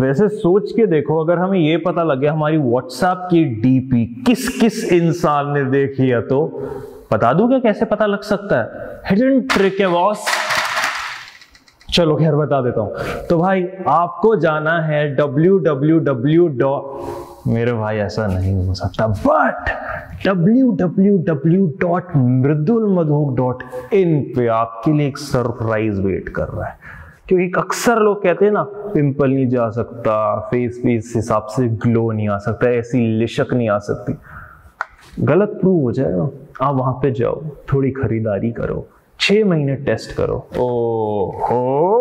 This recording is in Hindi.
वैसे सोच के देखो, अगर हमें ये पता लगे हमारी व्हाट्सएप की डीपी किस किस इंसान ने देखी है तो बता दूँ क्या कैसे पता लग सकता है? हिडन ट्रिक है बॉस चलो, खैर, बता देता हूँ। तो भाई, आपको जाना है डब्ल्यू डब्ल्यू डब्ल्यू डॉट मेरे भाई, ऐसा नहीं हो सकता but W W W dot Mridul Madhuk dot in पे आपके लिए एक सरप्राइज़ वेट कर रहा है। क्योंकि अक्सर लोग कहते हैं ना, पिंपल नहीं जा सकता फेस पे इस हिसाब से ग्लो नहीं आ सकता, ऐसी लिशक नहीं आ सकती। गलत प्रूव हो जाएगा। आप वहाँ पे जाओ, थोड़ी खरीदारी करो, छह महीने टेस्ट करो। ओ हो